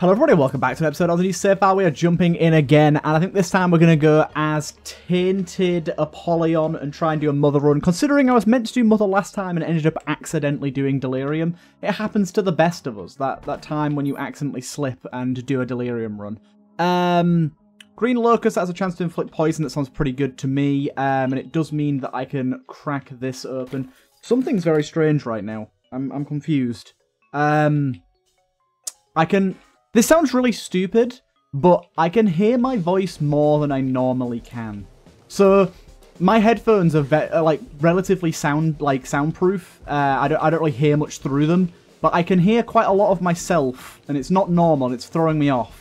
Hello everybody, welcome back to an episode of the new File. We are jumping in again, and I think this time we're going to go as Tainted Apollyon and try and do a Mother run. Considering I was meant to do Mother last time and ended up accidentally doing Delirium, it happens to the best of us, that, that time when you accidentally slip and do a Delirium run. Um, Green Locust has a chance to inflict poison, that sounds pretty good to me, um, and it does mean that I can crack this open. Something's very strange right now. I'm, I'm confused. Um, I can this sounds really stupid, but I can hear my voice more than I normally can. So my headphones are, are like relatively sound like soundproof. Uh, I don't I don't really hear much through them, but I can hear quite a lot of myself, and it's not normal. It's throwing me off.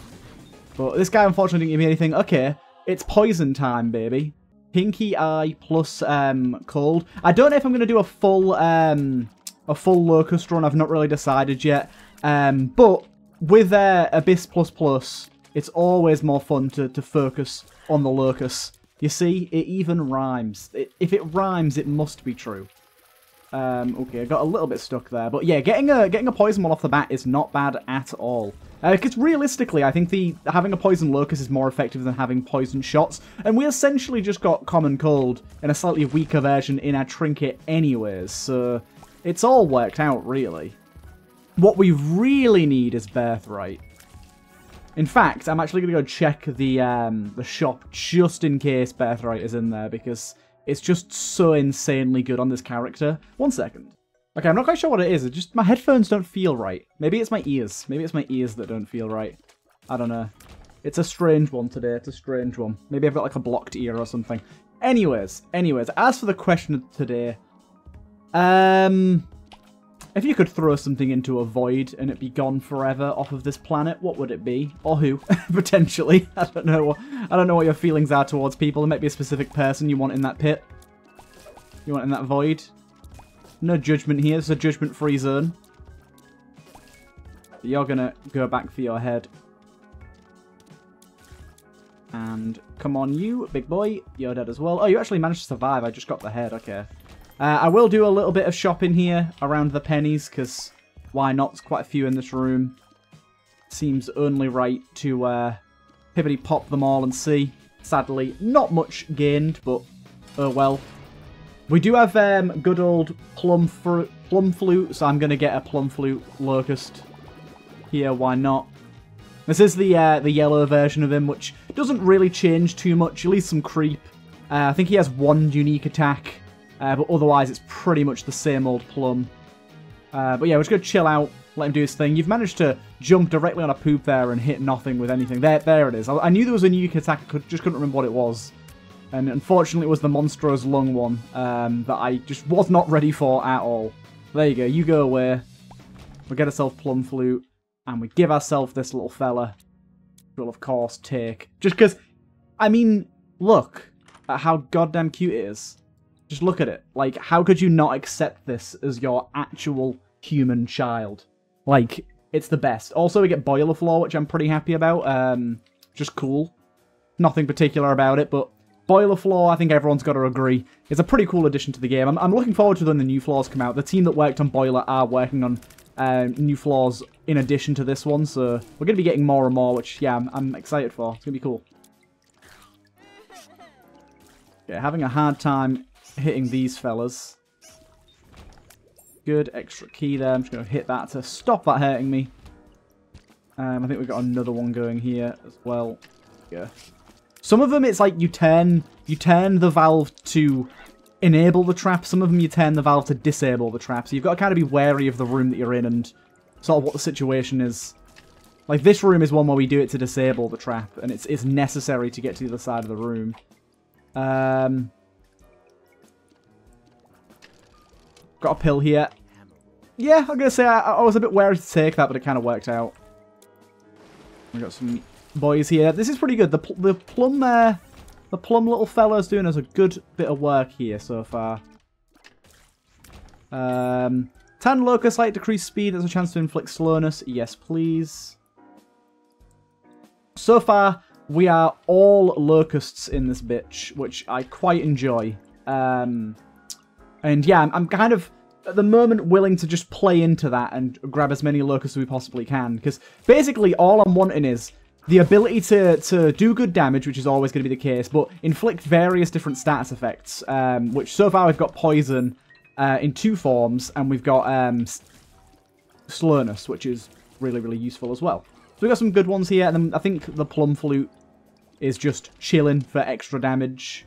But this guy unfortunately didn't give me anything. Okay, it's poison time, baby. Pinky eye plus um, cold. I don't know if I'm to do a full um, a full locust run. I've not really decided yet. Um, but with uh, Abyss++, Plus it's always more fun to, to focus on the locus. You see, it even rhymes. It, if it rhymes, it must be true. Um, okay, I got a little bit stuck there. But yeah, getting a getting a poison one off the bat is not bad at all. Because uh, realistically, I think the having a poison locus is more effective than having poison shots. And we essentially just got common cold in a slightly weaker version in our trinket anyways. So it's all worked out, really. What we really need is Birthright. In fact, I'm actually going to go check the um, the shop just in case Birthright is in there because it's just so insanely good on this character. One second. Okay, I'm not quite sure what it is. It's just my headphones don't feel right. Maybe it's my ears. Maybe it's my ears that don't feel right. I don't know. It's a strange one today. It's a strange one. Maybe I've got like a blocked ear or something. Anyways, anyways, as for the question of today, um, if you could throw something into a void and it be gone forever off of this planet, what would it be? Or who? Potentially. I don't know. I don't know what your feelings are towards people. There might be a specific person you want in that pit. You want in that void. No judgment here. It's a judgment-free zone. You're gonna go back for your head. And come on you, big boy. You're dead as well. Oh, you actually managed to survive. I just got the head. Okay. Uh, I will do a little bit of shopping here around the pennies, because why not? Quite a few in this room. Seems only right to uh, pop them all and see. Sadly, not much gained, but oh well. We do have um, good old plum, fruit, plum flute, so I'm going to get a plum flute locust here. Why not? This is the uh, the yellow version of him, which doesn't really change too much. At least some creep. Uh, I think he has one unique attack uh, but otherwise, it's pretty much the same old plum. Uh, but yeah, we're just going to chill out, let him do his thing. You've managed to jump directly on a poop there and hit nothing with anything. There there it is. I, I knew there was a new attack, I just couldn't remember what it was. And unfortunately, it was the Monstrous Lung one um, that I just was not ready for at all. There you go, you go away. We get ourselves Plum Flute, and we give ourselves this little fella. We'll, of course, take. Just because, I mean, look at how goddamn cute it is. Just look at it. Like, how could you not accept this as your actual human child? Like, it's the best. Also, we get Boiler Floor, which I'm pretty happy about. Um, just cool. Nothing particular about it, but Boiler Floor, I think everyone's got to agree, is a pretty cool addition to the game. I'm, I'm looking forward to when the new floors come out. The team that worked on Boiler are working on uh, new floors in addition to this one, so we're going to be getting more and more, which, yeah, I'm, I'm excited for. It's going to be cool. Yeah, having a hard time hitting these fellas. Good extra key there. I'm just going to hit that to stop that hurting me. Um, I think we've got another one going here as well. Yeah. Some of them, it's like you turn you turn the valve to enable the trap. Some of them, you turn the valve to disable the trap. So you've got to kind of be wary of the room that you're in and sort of what the situation is. Like, this room is one where we do it to disable the trap, and it's, it's necessary to get to the other side of the room. Um, Got a pill here. Yeah, I'm going to say I, I, was a bit wary to take that, but it kind of worked out. We got some boys here. This is pretty good. The, the plum uh, the plum little fella's doing us a good bit of work here so far. Um, Tan Locust, light decrease speed. There's a chance to inflict slowness. Yes, please. So far, we are all locusts in this bitch, which I quite enjoy. Um, and yeah, I'm, kind of at the moment willing to just play into that and grab as many locusts as we possibly can. Because basically all I'm wanting is the ability to, to do good damage, which is always going to be the case, but inflict various different status effects, um, which so far we've got poison uh, in two forms, and we've got um, slowness, which is really, really useful as well. So we've got some good ones here, and I think the plum flute is just chilling for extra damage.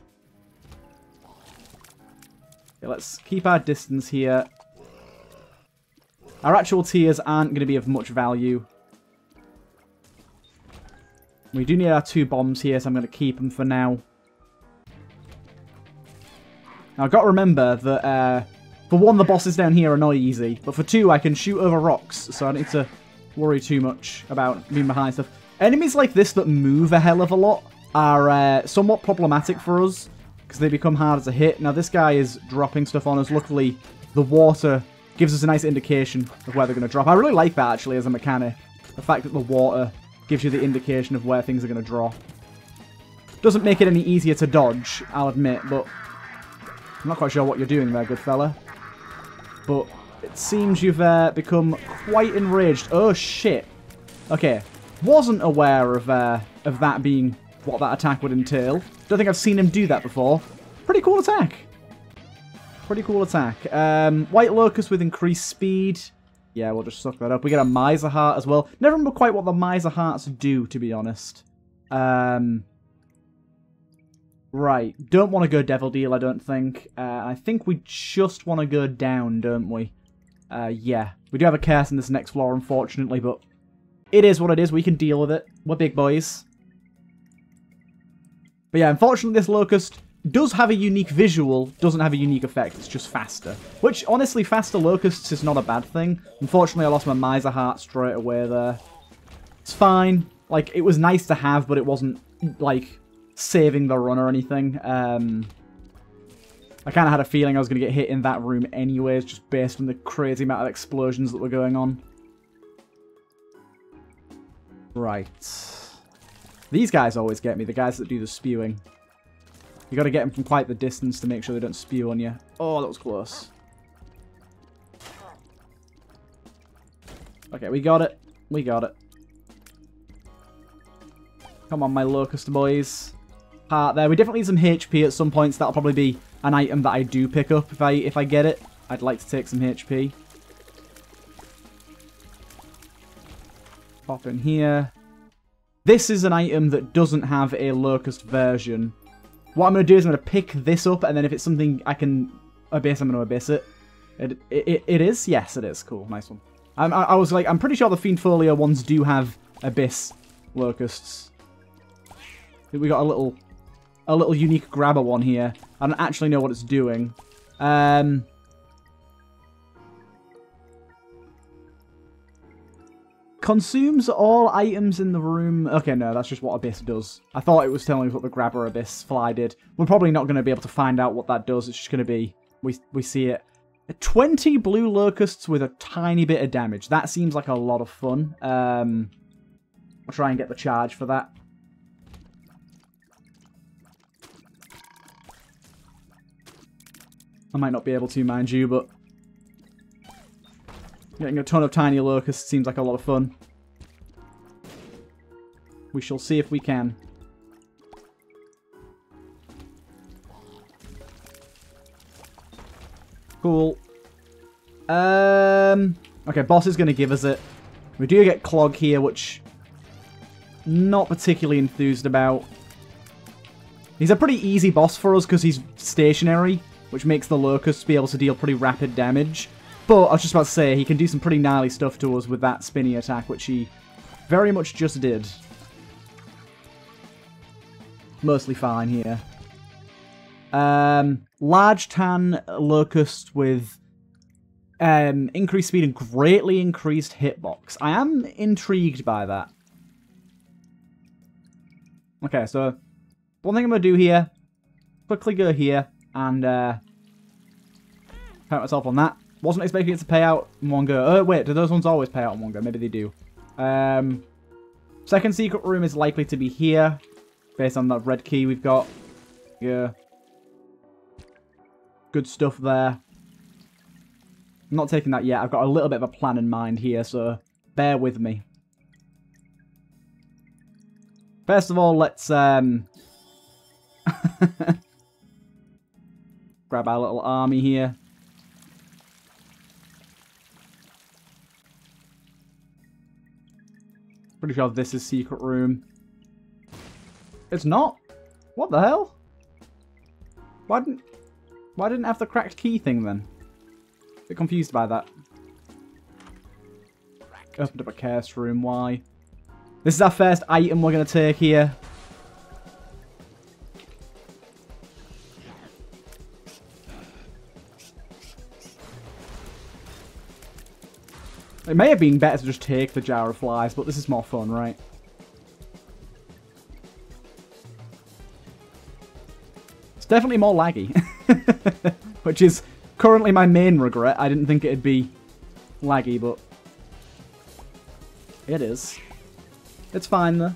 Okay, let's keep our distance here. Our actual tears aren't going to be of much value. We do need our two bombs here, so I'm going to keep them for now. Now, I've got to remember that, uh, for one, the bosses down here are not easy, but for two, I can shoot over rocks, so I don't need to worry too much about being behind stuff. Enemies like this that move a hell of a lot are uh, somewhat problematic for us, because they become harder to hit. Now, this guy is dropping stuff on us. Luckily, the water gives us a nice indication of where they're going to drop. I really like that, actually, as a mechanic. The fact that the water gives you the indication of where things are going to drop. Doesn't make it any easier to dodge, I'll admit, but I'm not quite sure what you're doing there, good fella. But it seems you've uh, become quite enraged. Oh, shit. Okay. Wasn't aware of, uh, of that being what that attack would entail. Don't think I've seen him do that before. Pretty cool attack. Pretty cool attack. Um, White Locust with increased speed. Yeah, we'll just suck that up. We get a Miser Heart as well. Never remember quite what the Miser Hearts do, to be honest. Um, right. Don't want to go Devil Deal, I don't think. Uh, I think we just want to go down, don't we? Uh, yeah. We do have a curse in this next floor, unfortunately, but it is what it is. We can deal with it. We're big boys. But yeah, unfortunately this Locust does have a unique visual, doesn't have a unique effect, it's just faster. Which, honestly, faster Locusts is not a bad thing. Unfortunately, I lost my Miser Heart straight away there. It's fine. Like, it was nice to have, but it wasn't, like, saving the run or anything. Um, I kind of had a feeling I was going to get hit in that room anyways, just based on the crazy amount of explosions that were going on. Right. These guys always get me, the guys that do the spewing. You got to get them from quite the distance to make sure they don't spew on you. Oh, that was close. Okay, we got it. We got it. Come on, my locust boys. Part there. We definitely need some HP at some points. That'll probably be an item that I do pick up if I if I get it. I'd like to take some HP. Pop in here. This is an item that doesn't have a Locust version. What I'm going to do is I'm going to pick this up, and then if it's something I can abyss, I'm going to abyss it. It, it, it is? Yes, it is. Cool, nice one. I, I was like, I'm pretty sure the Fiend Folio ones do have abyss locusts. We got a little, a little unique grabber one here. I don't actually know what it's doing. Um, Consumes all items in the room. Okay, no, that's just what Abyss does. I thought it was telling us what the Grabber Abyss Fly did. We're probably not going to be able to find out what that does. It's just going to be, we, we see it. 20 blue locusts with a tiny bit of damage. That seems like a lot of fun. Um, I'll try and get the charge for that. I might not be able to, mind you, but Getting a ton of tiny locusts seems like a lot of fun. We shall see if we can. Cool. Um, okay, boss is going to give us it. We do get Clog here, which not particularly enthused about. He's a pretty easy boss for us because he's stationary, which makes the Locusts be able to deal pretty rapid damage. But I was just about to say, he can do some pretty gnarly stuff to us with that spinny attack, which he very much just did. Mostly fine here. Um, large tan locust with um, increased speed and greatly increased hitbox. I am intrigued by that. Okay, so one thing I'm going to do here, quickly go here and uh, count myself on that. Wasn't expecting it to pay out in one go. Oh, wait, do those ones always pay out in one go? Maybe they do. Um, second secret room is likely to be here, based on that red key we've got. Yeah. Good stuff there. I'm not taking that yet. I've got a little bit of a plan in mind here, so bear with me. First of all, let's um, grab our little army here. Pretty sure this is secret room. It's not? What the hell? Why didn't why didn't have the cracked key thing then? A bit confused by that. Opened up a curse room, why? This is our first item we're going to take here. It may have been better to just take the jar of flies, but this is more fun, right? It's definitely more laggy. Which is currently my main regret. I didn't think it'd be laggy, but it is. It's fine, though.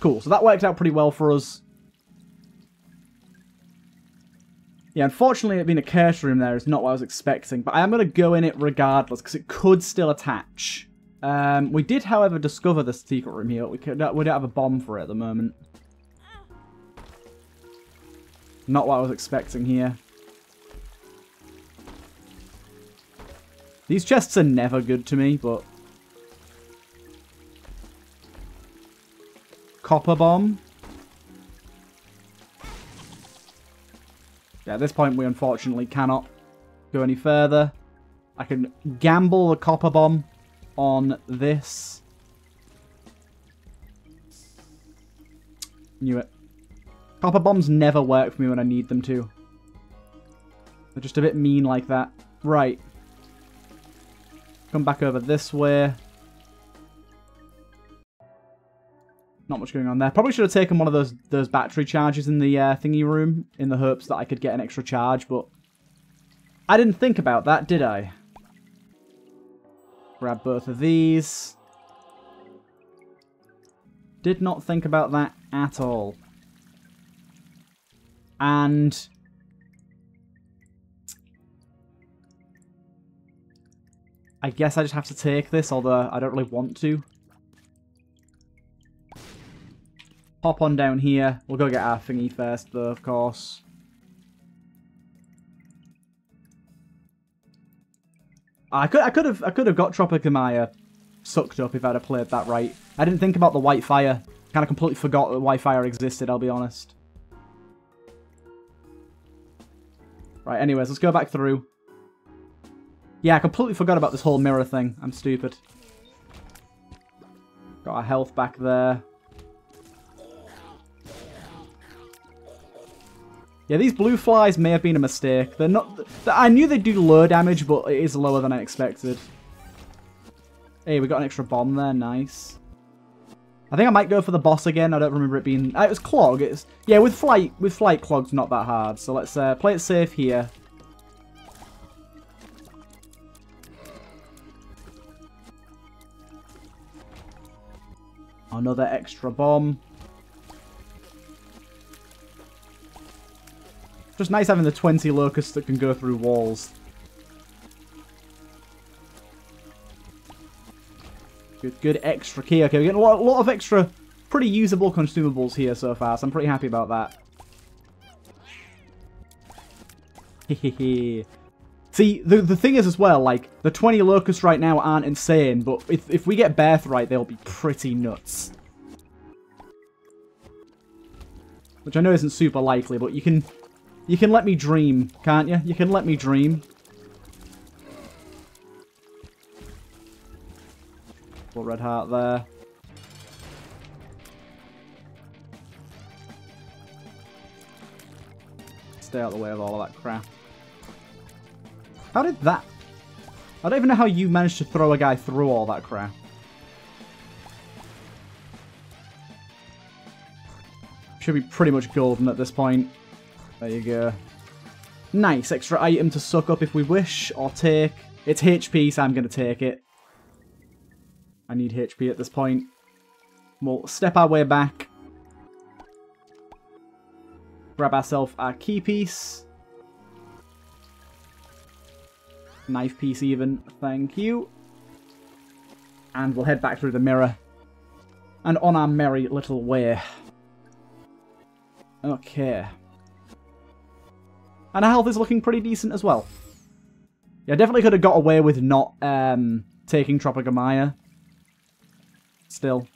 Cool, so that worked out pretty well for us. Yeah, unfortunately it being a curse room there is not what I was expecting, but I am going to go in it regardless, because it could still attach. Um, we did, however, discover the secret room here. We, could, we don't have a bomb for it at the moment. Not what I was expecting here. These chests are never good to me, but Copper bomb. Yeah, at this point we unfortunately cannot go any further. I can gamble the copper bomb on this. Knew it. Copper bombs never work for me when I need them to. They're just a bit mean like that. Right. Come back over this way. Not much going on there. Probably should have taken one of those those battery charges in the uh, thingy room in the hopes that I could get an extra charge, but I didn't think about that, did I? Grab both of these. Did not think about that at all. And... I guess I just have to take this, although I don't really want to. Hop on down here. We'll go get our thingy first, though, of course. I could, I could have, I could have got Tropicamide sucked up if I'd have played that right. I didn't think about the white fire. Kind of completely forgot that white fire existed. I'll be honest. Right. Anyways, let's go back through. Yeah, I completely forgot about this whole mirror thing. I'm stupid. Got our health back there. Yeah, these blue flies may have been a mistake. They're not... I knew they'd do low damage, but it is lower than I expected. Hey, we got an extra bomb there. Nice. I think I might go for the boss again. I don't remember it being... Uh, it was Clog. It's Yeah, with Flight, with Flight Clog's not that hard. So let's uh, play it safe here. Another extra bomb. Just nice having the 20 locusts that can go through walls. Good, good extra key. Okay, we're getting a lot, a lot of extra pretty usable consumables here so far, so I'm pretty happy about that. See, the, the thing is as well, like, the 20 locusts right now aren't insane, but if, if we get Birthright, they'll be pretty nuts. Which I know isn't super likely, but you can you can let me dream, can't you? You can let me dream. Full red heart there. Stay out of the way of all of that crap. How did that... I don't even know how you managed to throw a guy through all that crap. Should be pretty much golden at this point. There you go. Nice extra item to suck up if we wish, or take. It's HP, so I'm going to take it. I need HP at this point. We'll step our way back. Grab ourselves our key piece. Knife piece even. Thank you. And we'll head back through the mirror. And on our merry little way. Okay. And health is looking pretty decent as well. Yeah, definitely could have got away with not um, taking Tropicamide. Still.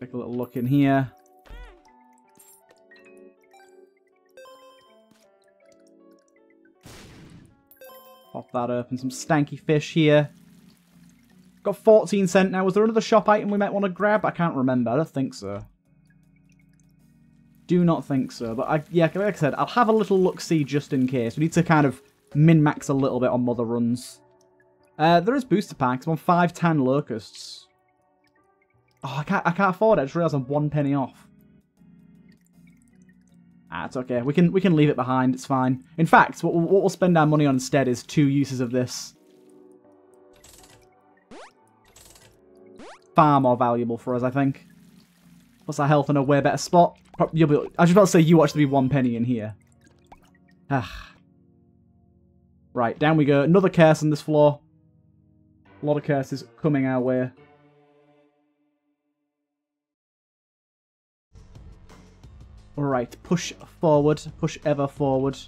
Take a little look in here. Pop that open. Some stanky fish here. Got 14 cent now. Was there another shop item we might want to grab? I can't remember. I don't think so. Do not think so. But I, yeah, like I said, I'll have a little look-see just in case. We need to kind of min-max a little bit on mother runs. Uh, there is booster packs. I'm on five tan locusts. Oh, I can't, I can't afford it. I just realised I'm one penny off. Ah, it's okay. We can we can leave it behind. It's fine. In fact, what, what we'll spend our money on instead is two uses of this. Far more valuable for us, I think. Plus our health in a way better spot. You'll be, I was about to say you watch to be one penny in here. Ah. Right, down we go. Another curse on this floor. A lot of curses coming our way. Alright, push forward. Push ever forward.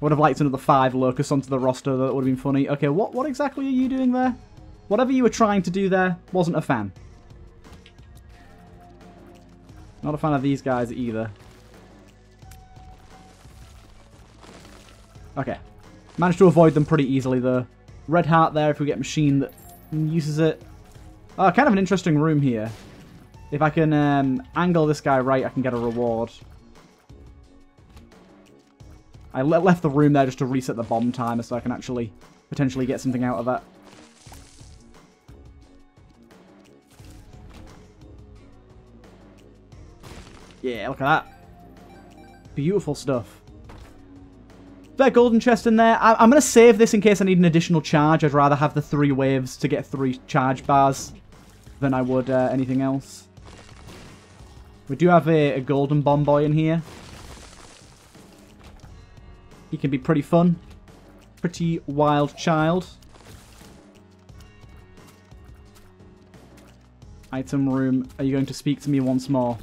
Would have liked another five locusts onto the roster. That would have been funny. Okay, what, what exactly are you doing there? Whatever you were trying to do there, wasn't a fan. Not a fan of these guys either. Okay. Managed to avoid them pretty easily, though. Red heart there if we get machine that uses it. Oh, kind of an interesting room here. If I can um, angle this guy right, I can get a reward. I le left the room there just to reset the bomb timer so I can actually potentially get something out of that. Yeah, look at that. Beautiful stuff. That golden chest in there. I am going to save this in case I need an additional charge. I'd rather have the three waves to get three charge bars than I would uh, anything else. We do have a, a golden bomb boy in here. He can be pretty fun. Pretty wild child. Item room. Are you going to speak to me once more?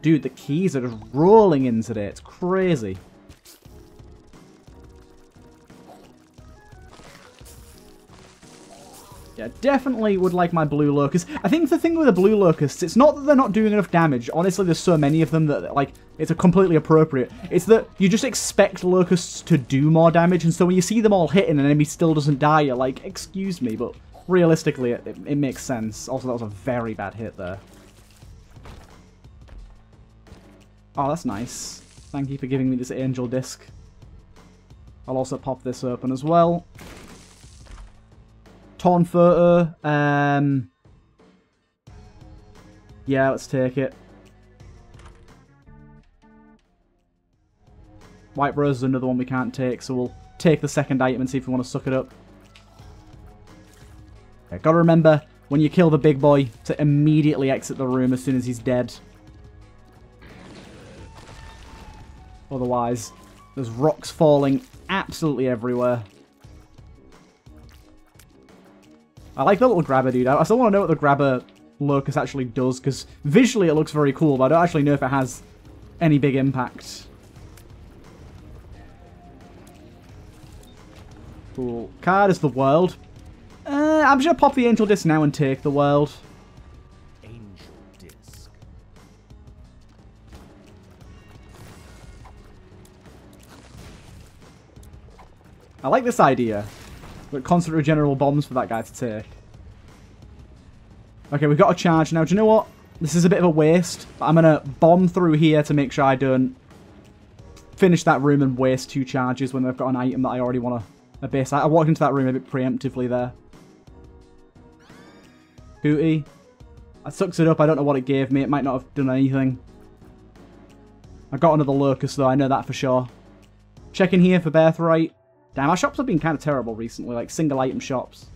Dude, the keys are just rolling in today. It's crazy. Yeah, definitely would like my blue locusts. I think the thing with the blue locusts, it's not that they're not doing enough damage. Honestly, there's so many of them that, like, it's a completely appropriate. It's that you just expect locusts to do more damage, and so when you see them all hit and an enemy still doesn't die, you're like, excuse me, but realistically, it, it, it makes sense. Also, that was a very bad hit there. Oh, that's nice. Thank you for giving me this angel disc. I'll also pop this open as well. Torn photo. Um, yeah, let's take it. White Rose is another one we can't take, so we'll take the second item and see if we want to suck it up. Okay, gotta remember, when you kill the big boy, to immediately exit the room as soon as he's dead. Otherwise, there's rocks falling absolutely everywhere. I like the little grabber dude. I still want to know what the grabber locust actually does, because visually it looks very cool, but I don't actually know if it has any big impact. Cool. Card is the world. Uh, I'm just going to pop the angel disc now and take the world. I like this idea. But constant regenerable bombs for that guy to take. Okay, we've got a charge now. Do you know what? This is a bit of a waste. I'm going to bomb through here to make sure I don't finish that room and waste two charges when they've got an item that I already want to a base. I walked into that room a bit preemptively there. Booty. I sucks it up. I don't know what it gave me. It might not have done anything. I got another locust though. I know that for sure. Checking here for birthright. Damn, our shops have been kind of terrible recently, like single item shops.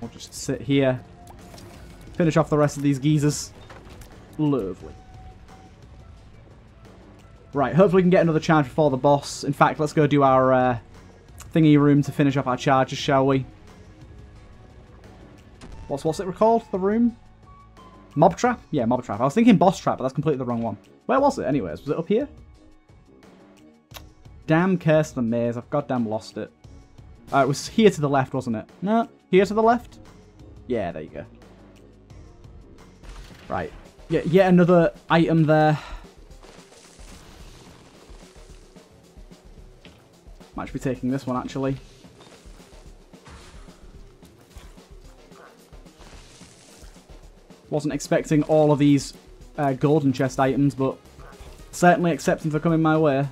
We'll just sit here. Finish off the rest of these geezers. Lovely. Right, hopefully we can get another charge before the boss. In fact, let's go do our uh, thingy room to finish off our charges, shall we? What's, what's it called, the room? Mob Trap? Yeah, Mob Trap. I was thinking Boss Trap, but that's completely the wrong one. Where was it anyways? Was it up here? Damn curse the maze. I've goddamn lost it. Uh, it was here to the left, wasn't it? No, here to the left? Yeah, there you go. Right. Yeah, yet another item there. Might be taking this one, actually. Wasn't expecting all of these uh, golden chest items, but certainly accepting for coming my way.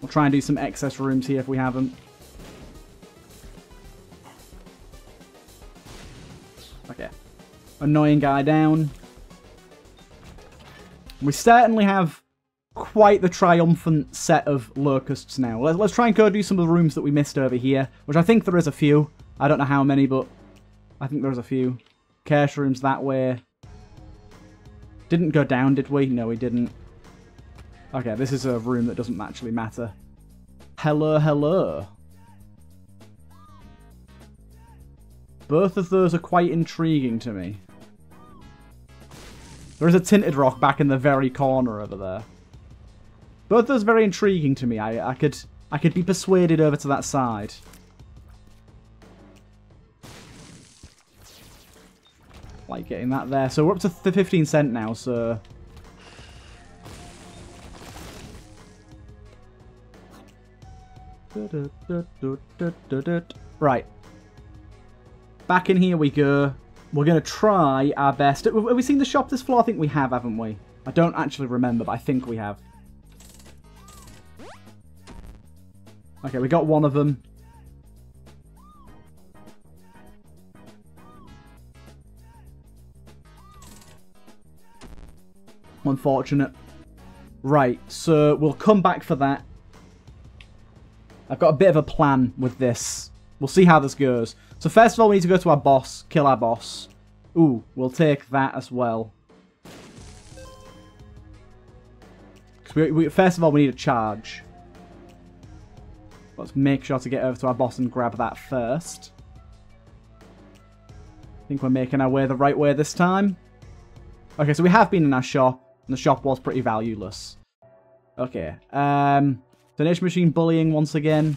We'll try and do some excess rooms here if we haven't. Okay. Annoying guy down. We certainly have quite the triumphant set of locusts now. Let's, let's try and go do some of the rooms that we missed over here, which I think there is a few. I don't know how many, but I think there's a few. Cache rooms that way. Didn't go down, did we? No, we didn't. Okay, this is a room that doesn't actually matter. Hello, hello. Both of those are quite intriguing to me. There is a tinted rock back in the very corner over there. Both of those very intriguing to me. I, I could I could be persuaded over to that side. Like getting that there. So we're up to the 15 cent now, so... Right. Back in here we go. We're going to try our best. Have we seen the shop this floor? I think we have, haven't we? I don't actually remember, but I think we have. Okay, we got one of them. Unfortunate. Right, so we'll come back for that. I've got a bit of a plan with this. We'll see how this goes. So first of all, we need to go to our boss, kill our boss. Ooh, we'll take that as well. We, we, first of all, we need a charge. Let's make sure to get over to our boss and grab that first. I think we're making our way the right way this time. Okay, so we have been in our shop. And the shop was pretty valueless. Okay. Um, donation machine bullying once again.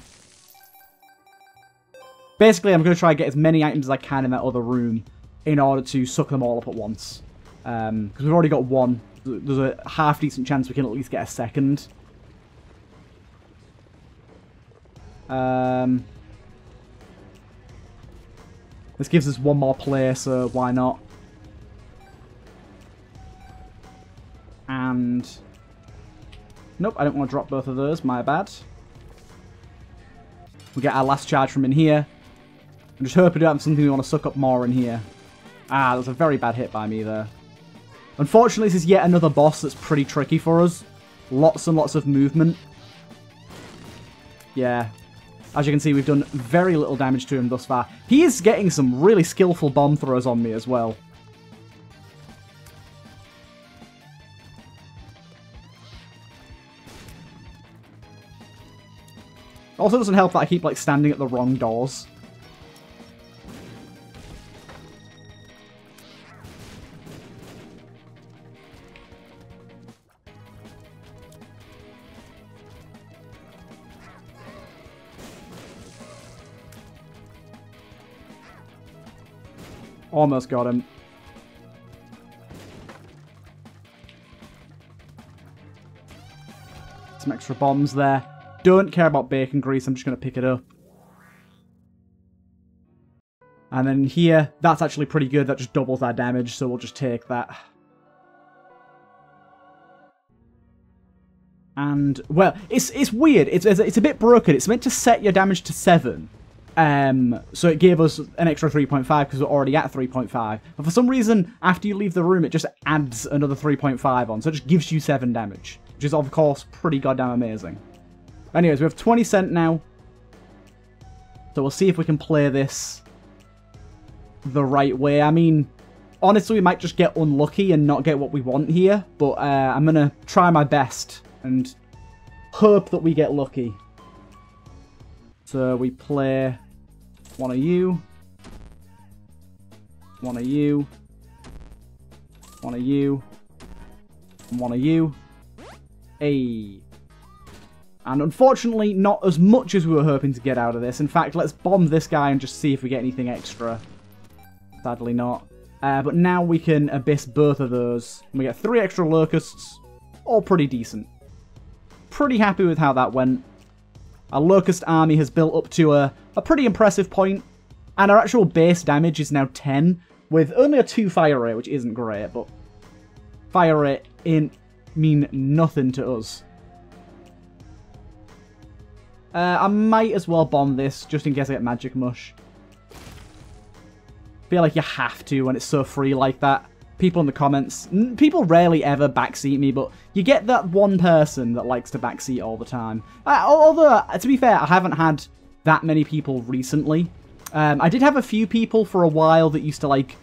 Basically, I'm going to try and get as many items as I can in that other room in order to suck them all up at once. Because um, we've already got one. There's a half decent chance we can at least get a second. Um, this gives us one more player, so why not? And... Nope, I don't want to drop both of those. My bad. We get our last charge from in here. I'm just hoping to have something we want to suck up more in here. Ah, that's a very bad hit by me there. Unfortunately, this is yet another boss that's pretty tricky for us. Lots and lots of movement. Yeah. As you can see, we've done very little damage to him thus far. He is getting some really skillful bomb throws on me as well. Also doesn't help that I keep like standing at the wrong doors. Almost got him. Some extra bombs there don't care about bacon grease. I'm just going to pick it up. And then here, that's actually pretty good. That just doubles our damage, so we'll just take that. And, well, it's it's weird. It's, it's a bit broken. It's meant to set your damage to 7. Um, so it gave us an extra 3.5 because we're already at 3.5. But for some reason, after you leave the room, it just adds another 3.5 on. So it just gives you 7 damage. Which is, of course, pretty goddamn amazing. Anyways, we have 20 cent now. So we'll see if we can play this the right way. I mean, honestly, we might just get unlucky and not get what we want here. But uh, I'm going to try my best and hope that we get lucky. So we play one of you, one of you, one of you, one of you. Hey. And unfortunately, not as much as we were hoping to get out of this. In fact, let's bomb this guy and just see if we get anything extra. Sadly not. Uh, but now we can abyss both of those. We get three extra locusts. All pretty decent. Pretty happy with how that went. Our locust army has built up to a, a pretty impressive point, And our actual base damage is now 10. With only a 2 fire rate, which isn't great. But fire rate in mean nothing to us. Uh, I might as well bomb this, just in case I get Magic Mush. feel like you have to when it's so free like that. People in the comments, people rarely ever backseat me, but you get that one person that likes to backseat all the time. Uh, although, uh, to be fair, I haven't had that many people recently. Um, I did have a few people for a while that used to, like,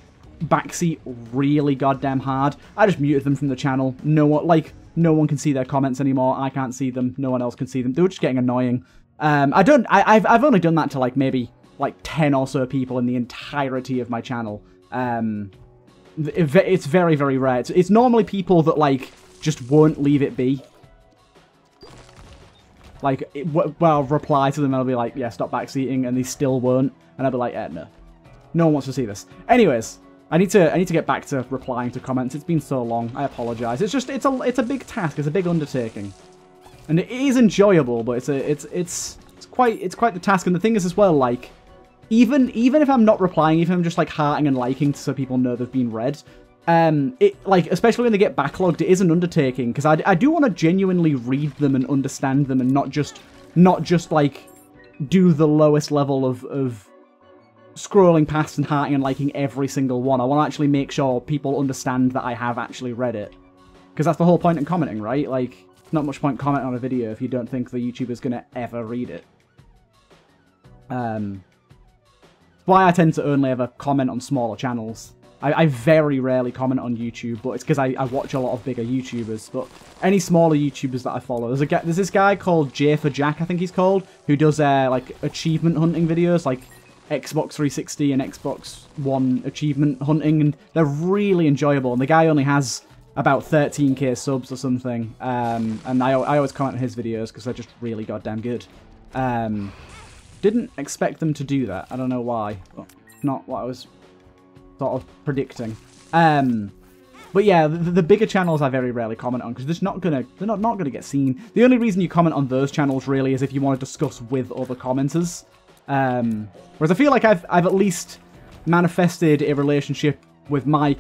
backseat really goddamn hard. I just muted them from the channel. No one, like, no one can see their comments anymore. I can't see them. No one else can see them. They were just getting annoying. Um, I don't. I, have I've only done that to like maybe like ten or so people in the entirety of my channel. Um, it, it's very very rare. It's, it's normally people that like just won't leave it be. Like, it, well, I'll reply to them and I'll be like, yeah, stop backseating, and they still won't. And I'll be like, yeah, no. No one wants to see this. Anyways, I need to I need to get back to replying to comments. It's been so long. I apologize. It's just it's a it's a big task. It's a big undertaking. And it is enjoyable, but it's a it's it's it's quite it's quite the task. And the thing is as well, like even even if I'm not replying, even if I'm just like hearting and liking to so people know they've been read, um, it like especially when they get backlogged, it is an undertaking because I, I do want to genuinely read them and understand them and not just not just like do the lowest level of of scrolling past and hearting and liking every single one. I want to actually make sure people understand that I have actually read it because that's the whole point in commenting, right? Like not much point commenting on a video if you don't think the YouTuber's going to ever read it. Um, why I tend to only ever comment on smaller channels. I, I very rarely comment on YouTube, but it's because I, I, watch a lot of bigger YouTubers. But any smaller YouTubers that I follow, there's a there's this guy called J for Jack, I think he's called, who does uh, like achievement hunting videos, like Xbox 360 and Xbox One achievement hunting, and they're really enjoyable. And the guy only has about 13k subs or something. Um, and I, I always comment on his videos because they're just really goddamn good. Um, didn't expect them to do that. I don't know why. not what I was sort of predicting. Um, but yeah, the, the, bigger channels I very rarely comment on because they're not gonna they're not not gonna get seen. The only reason you comment on those channels really is if you want to discuss with other commenters. Um, whereas I feel like I've I've at least manifested a relationship with my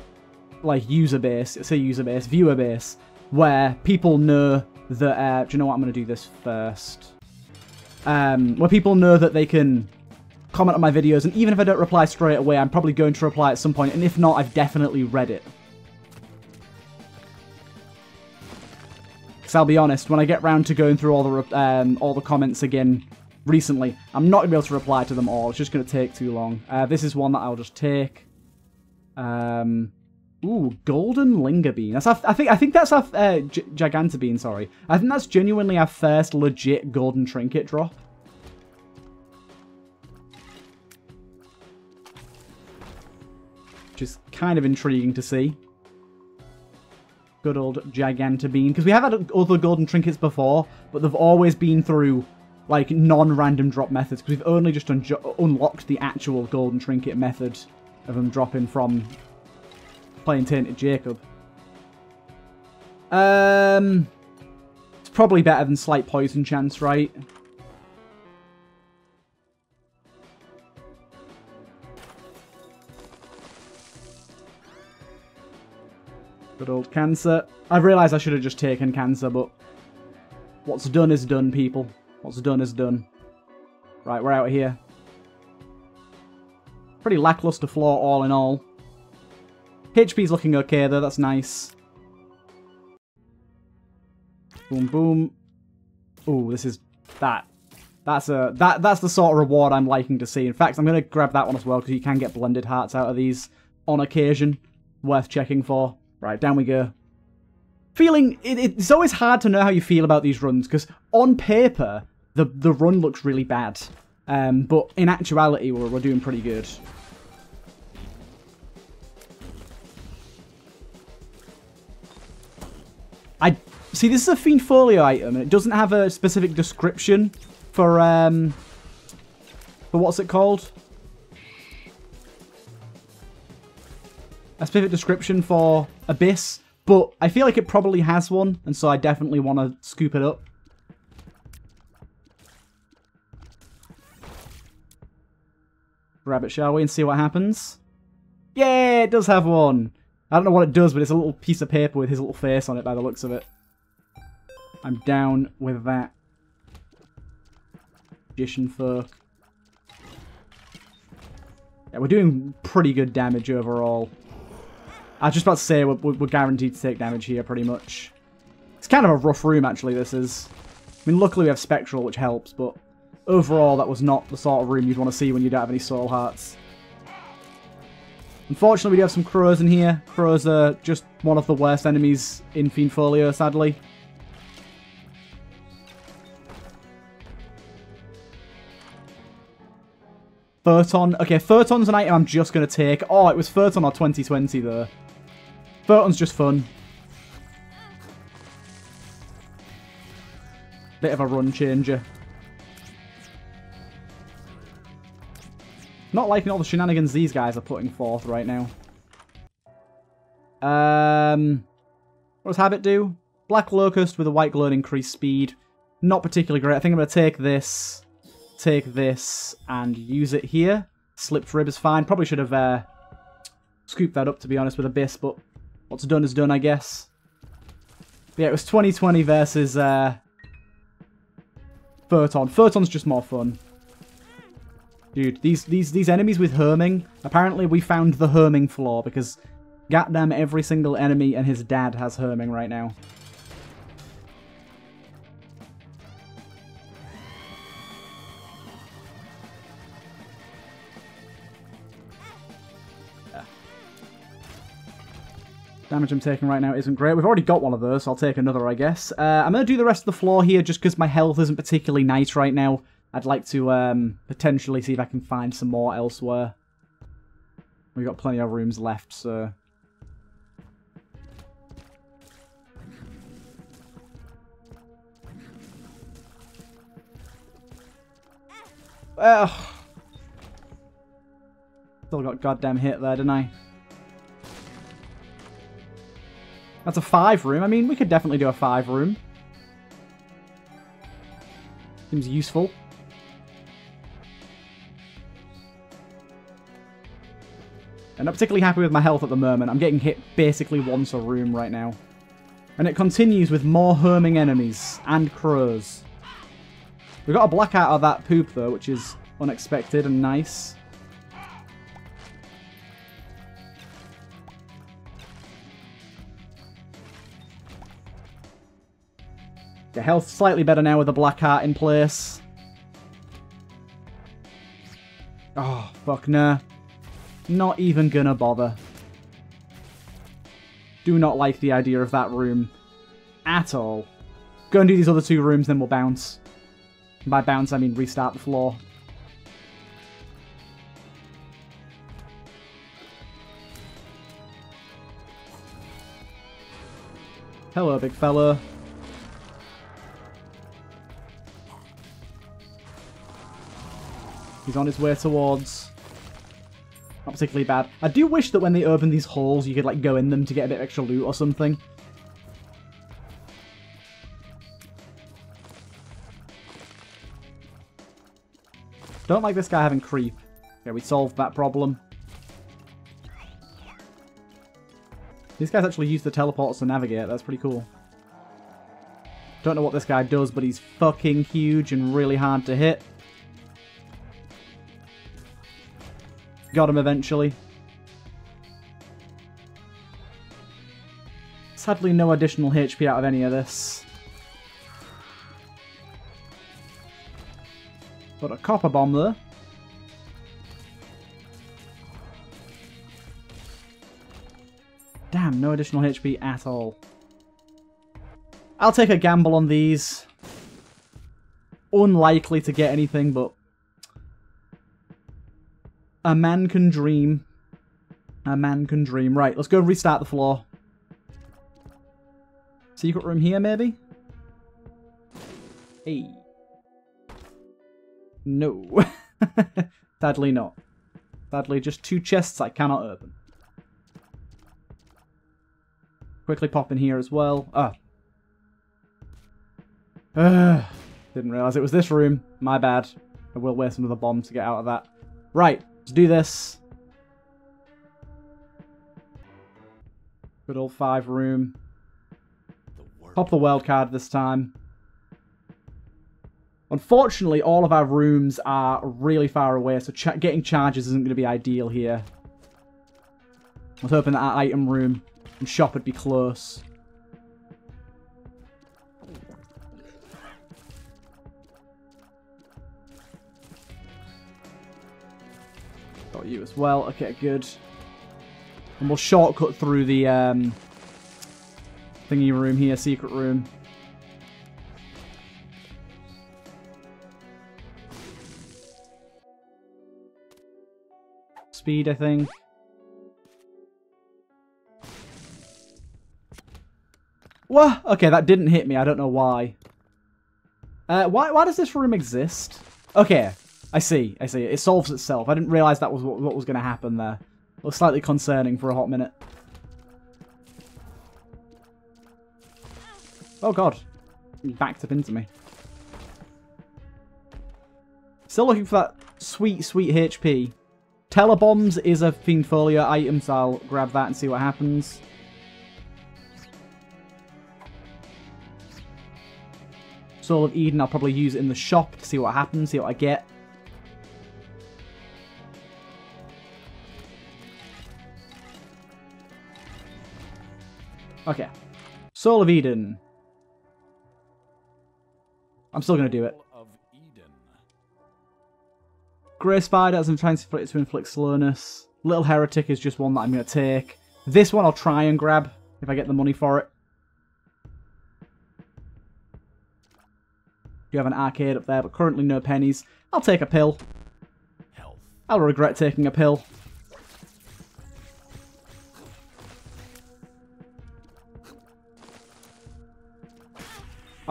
like user base, say user base, viewer base, where people know that, uh, do you know what, I'm going to do this first. Um, where people know that they can comment on my videos, and even if I don't reply straight away, I'm probably going to reply at some point, and if not, I've definitely read it. Because I'll be honest, when I get round to going through all the um, all the comments again recently, I'm not going to be able to reply to them all. It's just going to take too long. Uh, this is one that I'll just take. Um, Ooh, golden linger bean. That's our, I think I think that's our uh, giganta bean. Sorry, I think that's genuinely our first legit golden trinket drop. Which is kind of intriguing to see. Good old giganta bean because we have had other golden trinkets before, but they've always been through like non-random drop methods because we've only just un unlocked the actual golden trinket method of them dropping from playing Tainted Jacob. Um, it's probably better than Slight Poison Chance, right? Good old Cancer. I realised I should have just taken Cancer, but what's done is done, people. What's done is done. Right, we're out of here. Pretty lackluster floor all in all. HP's looking okay though, that's nice. Boom, boom. Oh, this is... That. That's a that that's the sort of reward I'm liking to see. In fact, I'm to grab that one as well because you can get blended hearts out of these on occasion. Worth checking for. Right, down we go. Feeling it, it's always hard to know how you feel about these runs because on paper the the run looks really bad, um, but in actuality we're, we're doing pretty good. I see this is a Fiend Folio item and it doesn't have a specific description for um for what's it called? A specific description for Abyss, but I feel like it probably has one, and so I definitely want to scoop it up. Grab it, shall we, and see what happens? Yeah, it does have one. I don't know what it does, but it's a little piece of paper with his little face on it by the looks of it. I'm down with that. Magician Folk. Yeah, we're doing pretty good damage overall. I was just about to say we're, we're guaranteed to take damage here, pretty much. It's kind of a rough room, actually, this is. I mean, luckily we have Spectral, which helps, but overall that was not the sort of room you'd want to see when you don't have any Soul Hearts. Unfortunately, we do have some crows in here. Crows are just one of the worst enemies in Fiend Folio, sadly. Photon. Okay, Photon's an item I'm just going to take. Oh, it was Photon or 2020, though. Photon's just fun. Bit of a run changer. Not liking all the shenanigans these guys are putting forth right now. Um, what does Habit do? Black Locust with a white glow and increased speed. Not particularly great. I think I'm going to take this, take this, and use it here. Slipped Rib is fine. Probably should have uh, scooped that up, to be honest, with Abyss, but what's done is done, I guess. But yeah, it was 2020 versus uh, Photon. Photon's just more fun. Dude, these, these, these enemies with Herming, apparently we found the Herming flaw because goddamn every single enemy and his dad has Herming right now. Damage I'm taking right now isn't great. We've already got one of those, so I'll take another, I guess. Uh, I'm going to do the rest of the floor here just because my health isn't particularly nice right now. I'd like to um, potentially see if I can find some more elsewhere. We've got plenty of rooms left, so... Ugh. Still got goddamn hit there, didn't I? That's a five room. I mean, we could definitely do a five room. Seems useful. I'm not particularly happy with my health at the moment. I'm getting hit basically once a room right now. And it continues with more herming enemies and crows. We got a black out of that poop though, which is unexpected and nice. The health slightly better now with the black heart in place. Oh, fuck nah. Not even gonna bother. Do not like the idea of that room. At all. Go and do these other two rooms, then we'll bounce. By bounce, I mean restart the floor. Hello, big fella. He's on his way towards not particularly bad. I do wish that when they open these holes, you could like go in them to get a bit of extra loot or something. Don't like this guy having creep. Yeah, we solved that problem. These guys actually use the teleports to navigate. That's pretty cool. Don't know what this guy does, but he's fucking huge and really hard to hit. Got him eventually. Sadly, no additional HP out of any of this. Put a copper bomb there. Damn, no additional HP at all. I'll take a gamble on these. Unlikely to get anything, but... A man can dream. A man can dream. Right, let's go restart the floor. Secret room here, maybe? Hey. No. Sadly not. Sadly, just two chests I cannot open. Quickly pop in here as well. Ah. Uh, didn't realise it was this room. My bad. I will waste another bomb to get out of that. Right, let's do this. Good old five room. Pop the world card this time. Unfortunately, all of our rooms are really far away, so ch getting charges isn't going to be ideal here. I was hoping that our item room and shop would be close. You as well. Okay, good. And we'll shortcut through the um, thingy room here, secret room. Speed, I think. What? Okay, that didn't hit me. I don't know why. Uh, why, why does this room exist? Okay, I see. I see. It solves itself. I didn't realize that was what, what was going to happen there. It was slightly concerning for a hot minute. Oh god. He backed up into me. Still looking for that sweet, sweet HP. Telebombs is a Fiend Folio item, so I'll grab that and see what happens. Soul of Eden, I'll probably use it in the shop to see what happens, see what I get. Okay. Soul of Eden. I'm still going to do it. Grey Spider as I'm trying to inflict, to inflict slowness. Little Heretic is just one that I'm going to take. This one I'll try and grab if I get the money for it. Do you have an arcade up there, but currently no pennies. I'll take a pill. Health. I'll regret taking a pill.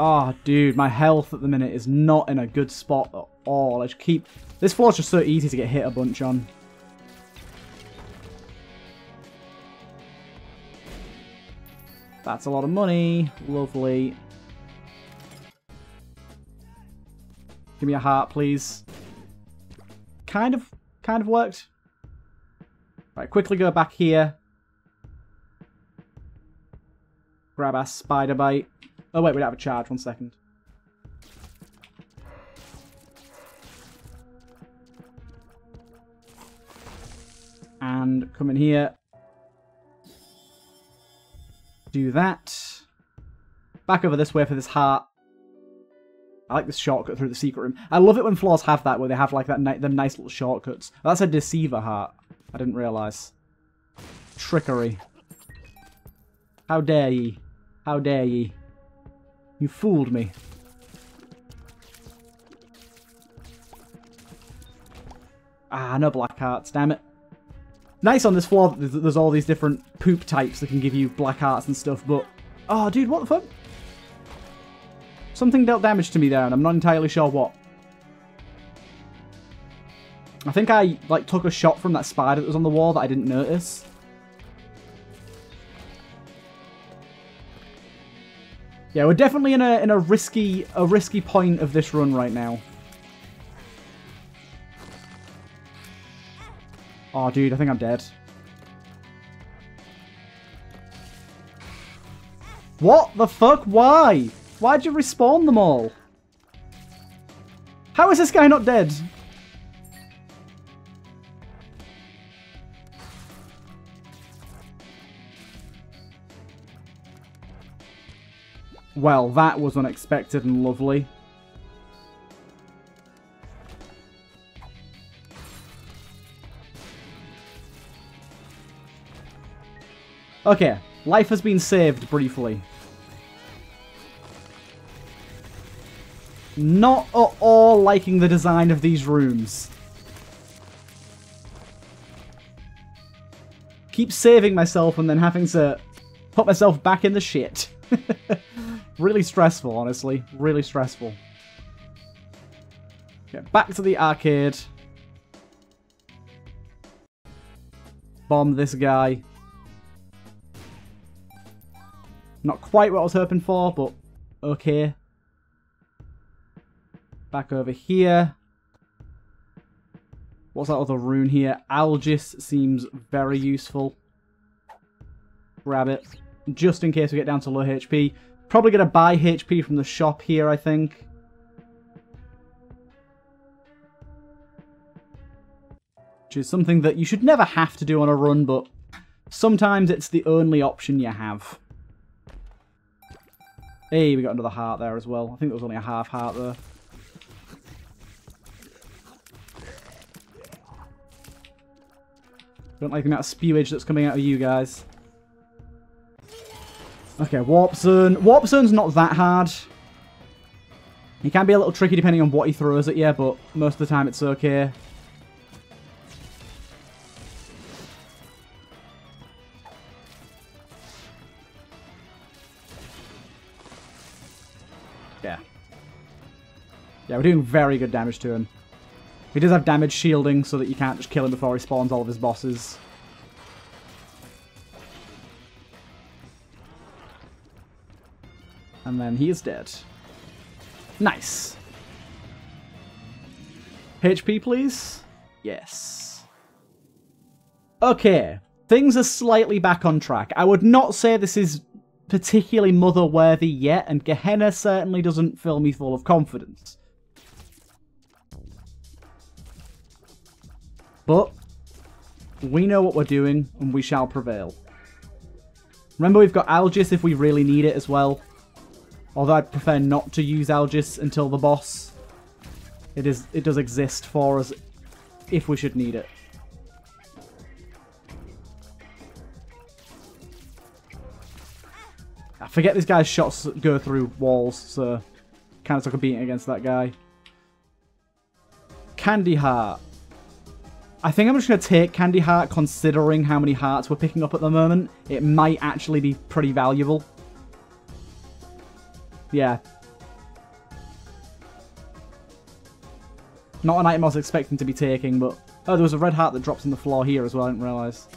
Oh, dude, my health at the minute is not in a good spot at all. I just keep... This floor's just so easy to get hit a bunch on. That's a lot of money. Lovely. Give me a heart, please. Kind of, kind of worked. Right, quickly go back here. Grab our spider bite. Oh wait, we don't have a charge. One second. And come in here. Do that. Back over this way for this heart. I like this shortcut through the secret room. I love it when floors have that, where they have like that ni the nice little shortcuts. That's a deceiver heart. I didn't realise. Trickery. How dare ye? How dare ye? You fooled me. Ah, no black hearts, damn it. Nice on this floor there's all these different poop types that can give you black hearts and stuff, but... Oh, dude, what the fuck? Something dealt damage to me there, and I'm not entirely sure what. I think I, like, took a shot from that spider that was on the wall that I didn't notice. Yeah, we're definitely in a in a risky a risky point of this run right now. Oh, dude, I think I'm dead. What the fuck? Why? Why'd you respawn them all? How is this guy not dead? Well, that was unexpected and lovely. Okay, life has been saved briefly. Not at all liking the design of these rooms. Keep saving myself and then having to put myself back in the shit. really stressful, honestly. Really stressful. Okay, back to the arcade. Bomb this guy. Not quite what I was hoping for, but okay. Back over here. What's that other rune here? Algis seems very useful. Grab it. Just in case we get down to low HP. Probably going to buy HP from the shop here, I think. Which is something that you should never have to do on a run, but sometimes it's the only option you have. Hey, we got another heart there as well. I think there was only a half heart there. Don't like the amount of spewage that's coming out of you guys. Okay, Warp Zone. Warp Zone's not that hard. He can be a little tricky depending on what he throws at you, but most of the time it's okay. Yeah. Yeah, we're doing very good damage to him. He does have damage shielding so that you can't just kill him before he spawns all of his bosses. And then he is dead. Nice. HP, please? Yes. Okay. Things are slightly back on track. I would not say this is particularly mother-worthy yet, and Gehenna certainly doesn't fill me full of confidence. But we know what we're doing, and we shall prevail. Remember, we've got Algis if we really need it as well. Although I'd prefer not to use Algis until the boss. It is it does exist for us if we should need it. I forget this guy's shots go through walls, so kind of took a beating against that guy. Candy Heart. I think I'm just going to take Candy Heart considering how many hearts we're picking up at the moment. It might actually be pretty valuable. Yeah. Not an item I was expecting to be taking, but... Oh, there was a red heart that drops on the floor here as well, I didn't realise.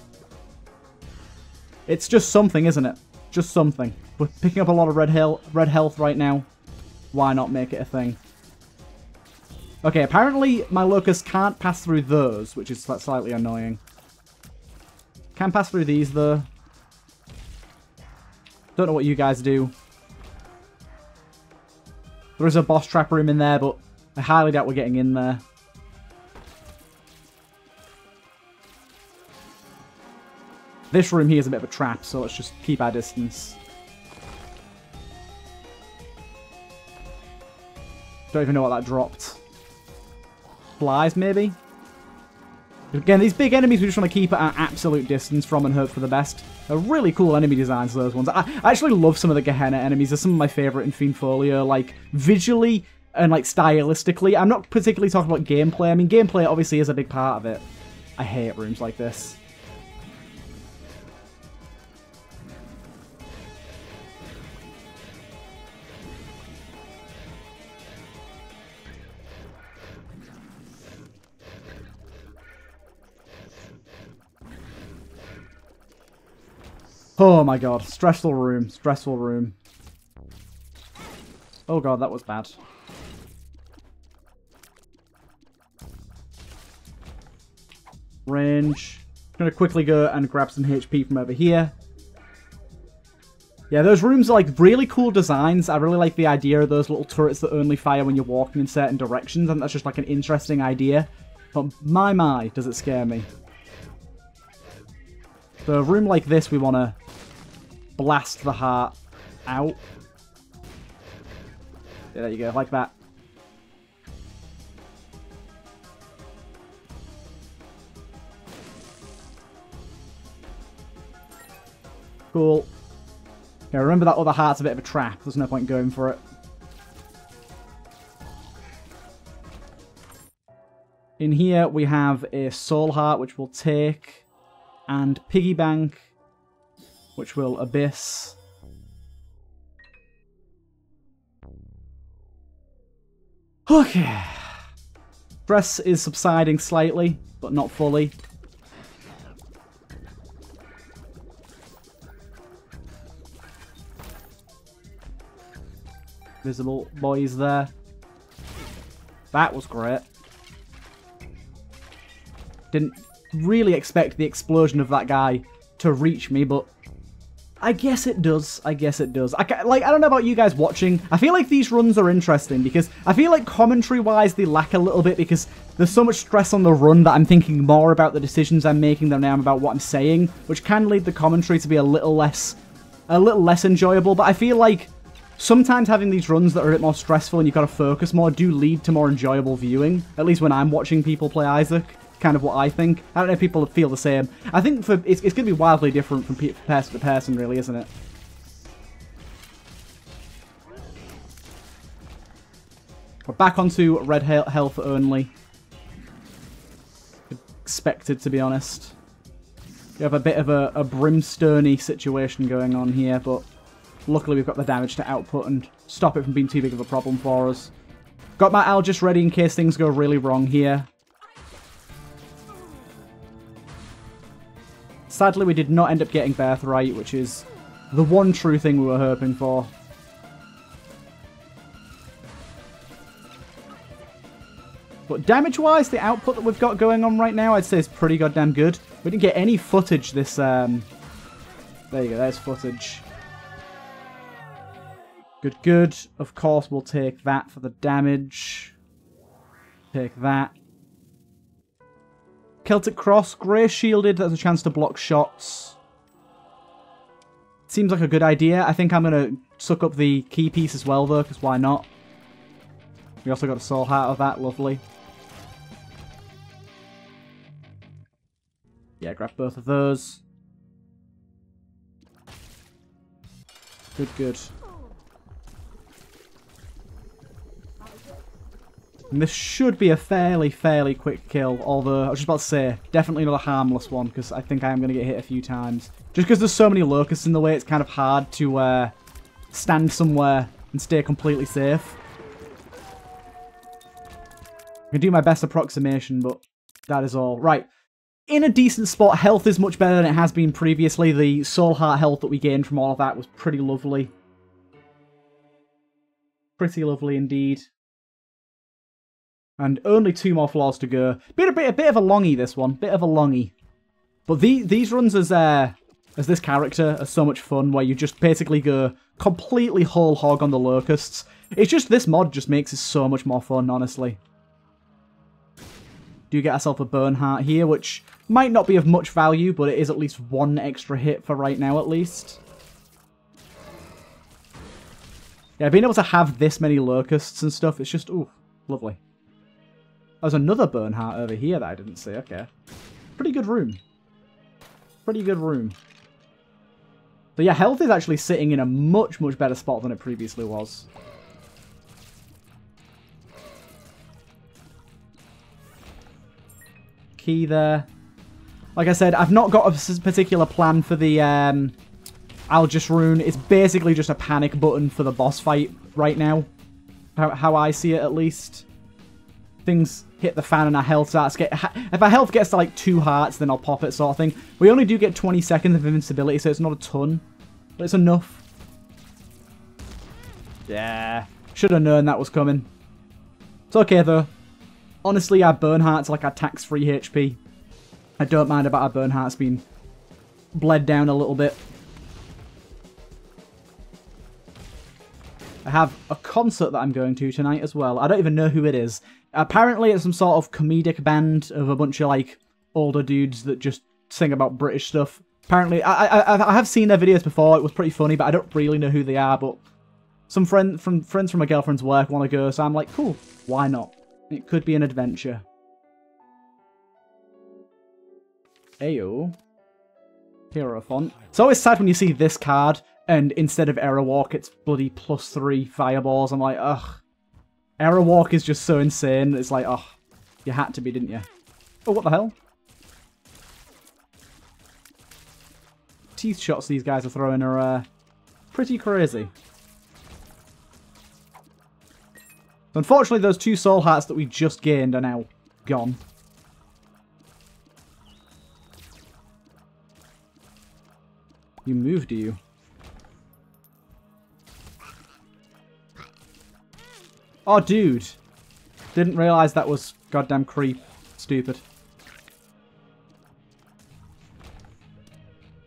It's just something, isn't it? Just something. We're picking up a lot of red, red health right now. Why not make it a thing? Okay, apparently my locust can't pass through those, which is slightly annoying. Can pass through these, though. Don't know what you guys do. There is a boss trap room in there, but I highly doubt we're getting in there. This room here is a bit of a trap, so let's just keep our distance. Don't even know what that dropped flies, maybe? Again, these big enemies we just want to keep at an absolute distance from and hope for the best. They're really cool enemy designs, those ones. I, I actually love some of the Gehenna enemies. They're some of my favourite in Fiend Folio, like, visually and, like, stylistically. I'm not particularly talking about gameplay. I mean, gameplay obviously is a big part of it. I hate rooms like this. Oh my god. Stressful room. Stressful room. Oh god, that was bad. Range. Gonna quickly go and grab some HP from over here. Yeah, those rooms are like really cool designs. I really like the idea of those little turrets that only fire when you're walking in certain directions. and that's just like an interesting idea. But my my, does it scare me. So a room like this we want to blast the heart out. Yeah, there you go, like that. Cool. Yeah, remember that other heart's a bit of a trap. There's no point going for it. In here, we have a Soul Heart, which we'll take, and Piggy Bank, which will Abyss. Okay. Stress is subsiding slightly, but not fully. Visible boys there. That was great. Didn't really expect the explosion of that guy to reach me, but I guess it does. I guess it does. I, like, I don't know about you guys watching. I feel like these runs are interesting because I feel like commentary-wise they lack a little bit because there's so much stress on the run that I'm thinking more about the decisions I'm making than I am about what I'm saying, which can lead the commentary to be a little less, a little less enjoyable. But I feel like sometimes having these runs that are a bit more stressful and you've got to focus more do lead to more enjoyable viewing. At least when I'm watching people play Isaac kind of what I think. I don't know if people feel the same. I think for it's, it's going to be wildly different from person to person, really, isn't it? We're back onto red health only. Expected, to be honest. We have a bit of a, a brimstoney situation going on here, but luckily we've got the damage to output and stop it from being too big of a problem for us. Got my Algis ready in case things go really wrong here. Sadly, we did not end up getting Birthright, which is the one true thing we were hoping for. But damage-wise, the output that we've got going on right now, I'd say is pretty goddamn good. We didn't get any footage this... Um... There you go, there's footage. Good, good. Of course, we'll take that for the damage. Take that. Celtic Cross, Grey Shielded, that's a chance to block shots. Seems like a good idea. I think I'm going to suck up the key piece as well, though, because why not? We also got a soul heart of that, lovely. Yeah, grab both of those. Good, good. And this should be a fairly, fairly quick kill, although I was just about to say, definitely not a harmless one, because I think I am going to get hit a few times. Just because there's so many locusts in the way, it's kind of hard to uh, stand somewhere and stay completely safe. I can do my best approximation, but that is all. Right, in a decent spot, health is much better than it has been previously. The soul heart health that we gained from all of that was pretty lovely. Pretty lovely indeed. And only two more floors to go. Bit a bit, a bit of a longy this one. Bit of a longy. But the, these runs as uh, as this character are so much fun, where you just basically go completely whole hog on the locusts. It's just this mod just makes it so much more fun, honestly. Do get ourselves a burn heart here, which might not be of much value, but it is at least one extra hit for right now, at least. Yeah, being able to have this many locusts and stuff, it's just, ooh, lovely. There's another burn heart over here that I didn't see. Okay. Pretty good room. Pretty good room. So yeah, health is actually sitting in a much, much better spot than it previously was. Key there. Like I said, I've not got a particular plan for the um, Algis rune. It's basically just a panic button for the boss fight right now. How, how I see it, at least things hit the fan and our health starts get if our health gets to like two hearts then I'll pop it sort of thing. We only do get 20 seconds of invincibility so it's not a ton but it's enough. Yeah. Should have known that was coming. It's okay though. Honestly our burn hearts like our tax free HP I don't mind about our burn hearts being bled down a little bit. I have a concert that I'm going to tonight as well. I don't even know who it is. Apparently, it's some sort of comedic band of a bunch of like older dudes that just sing about British stuff. Apparently, I I, I have seen their videos before. It was pretty funny, but I don't really know who they are. But some friend from friends from my girlfriend's work want to go, so I'm like, cool, why not? It could be an adventure. Ayo. Hero font. It's always sad when you see this card and instead of Error Walk, it's bloody plus three fireballs. I'm like, ugh. Error Walk is just so insane. It's like, oh, you had to be, didn't you? Oh, what the hell? Teeth shots these guys are throwing are uh, pretty crazy. Unfortunately, those two soul hearts that we just gained are now gone. You moved, do you? Oh, dude. Didn't realise that was goddamn creep. Stupid.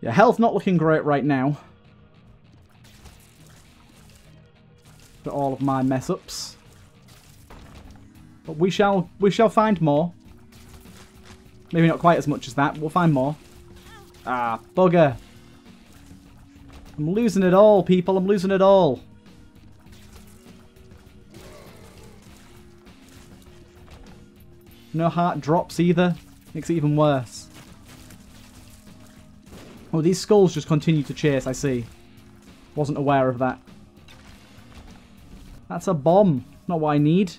Yeah, health not looking great right now. For all of my mess-ups. But we shall we shall find more. Maybe not quite as much as that, we'll find more. Ah, bugger. I'm losing it all, people. I'm losing it all. No heart drops either. Makes it even worse. Oh, these skulls just continue to chase, I see. Wasn't aware of that. That's a bomb. Not what I need.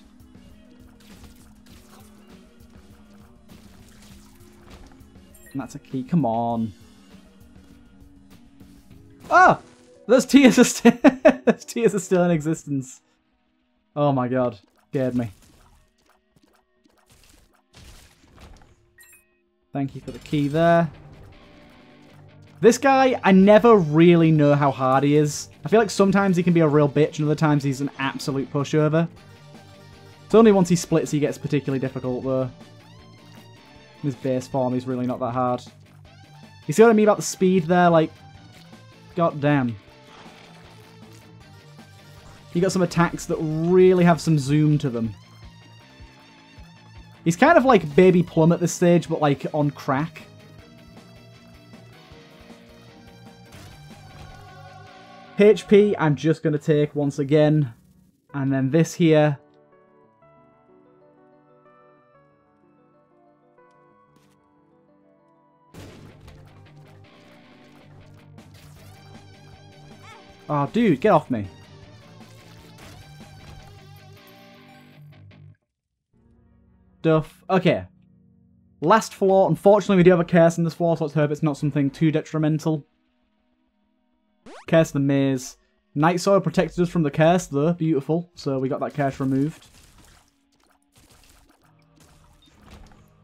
And that's a key. Come on. Ah! Those tears are still those tears are still in existence. Oh my god. Scared me. Thank you for the key there. This guy, I never really know how hard he is. I feel like sometimes he can be a real bitch and other times he's an absolute pushover. It's only once he splits he gets particularly difficult though. His base form is really not that hard. You see what I mean about the speed there? Like, god damn. You got some attacks that really have some zoom to them. He's kind of like Baby Plum at this stage, but like on crack. HP, I'm just going to take once again. And then this here. Oh, dude, get off me. Stuff. Okay. Last floor. Unfortunately, we do have a curse in this floor, so let's hope it's not something too detrimental. Curse the maze. Night Soil protected us from the curse, though. Beautiful. So we got that curse removed.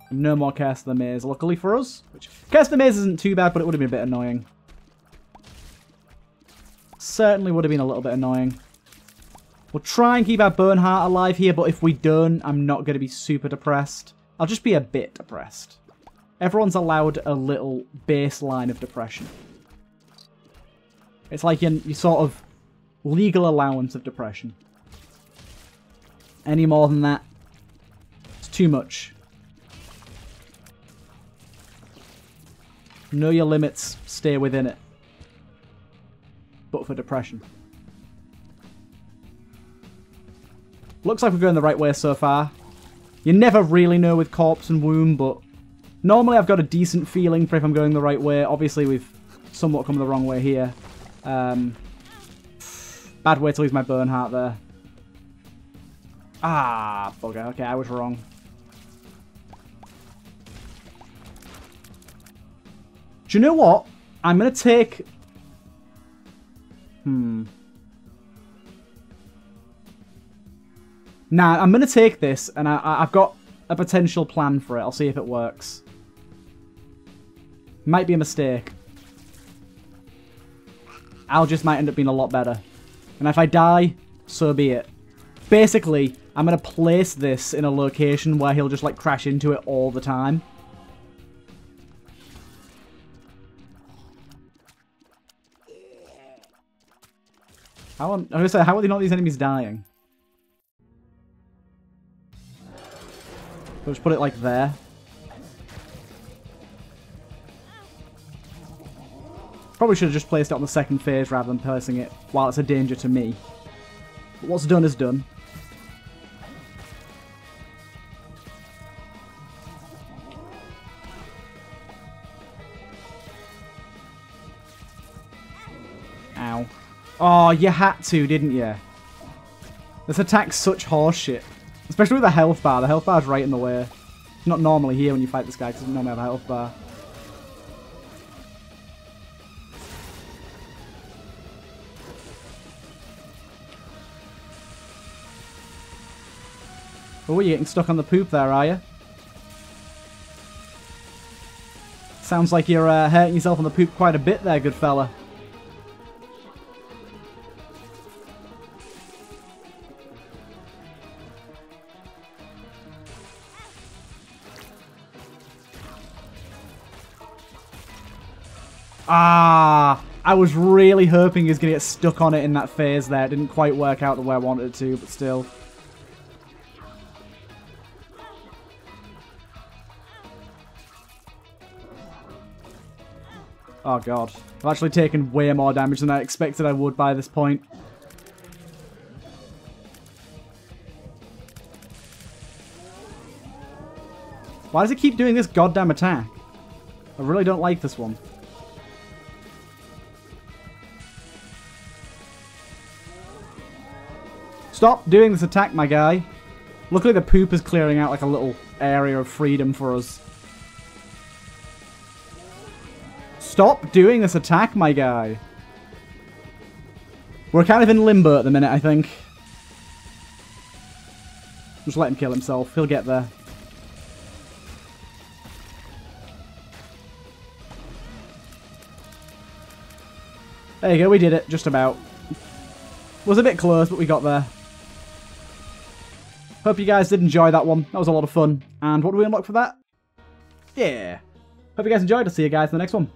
No more Curse the Maze, luckily for us. Which Curse the Maze isn't too bad, but it would have been a bit annoying. Certainly would have been a little bit annoying. We'll try and keep our burn heart alive here, but if we don't, I'm not going to be super depressed. I'll just be a bit depressed. Everyone's allowed a little baseline of depression. It's like your, your sort of legal allowance of depression. Any more than that, it's too much. Know your limits, stay within it. But for depression. Looks like we're going the right way so far. You never really know with Corpse and Womb, but normally I've got a decent feeling for if I'm going the right way. Obviously, we've somewhat come the wrong way here. Um, bad way to lose my burn heart there. Ah, bugger. Okay, I was wrong. Do you know what? I'm going to take... Hmm. Nah, I'm going to take this, and I, have got a potential plan for it. I'll see if it works. Might be a mistake. I'll just might end up being a lot better. And if I die, so be it. Basically, I'm going to place this in a location where he'll just like crash into it all the time. How, I'm going to say, how are they not these enemies dying? Let's put it like there. Probably should have just placed it on the second phase rather than placing it while it's a danger to me. But what's done is done. Ow. Oh, you had to, didn't you? This attack's such horseshit. Especially with the health bar. The health bar's right in the way. It's not normally here when you fight this guy because doesn't normally have a health bar. Oh, you're getting stuck on the poop there, are you? Sounds like you're uh, hurting yourself on the poop quite a bit there, good fella. Ah, I was really hoping he was going to get stuck on it in that phase there. It didn't quite work out the way I wanted it to, but still. Oh god. I've actually taken way more damage than I expected I would by this point. Why does it keep doing this goddamn attack? I really don't like this one. Stop doing this attack, my guy. Luckily the poop is clearing out like a little area of freedom for us. Stop doing this attack, my guy. We're kind of in limbo at the minute, I think. Just let him kill himself. He'll get there. There you go, we did it. Just about. Was a bit close, but we got there. Hope you guys did enjoy that one. That was a lot of fun. And what do we unlock for that? Yeah. Hope you guys enjoyed. I'll see you guys in the next one.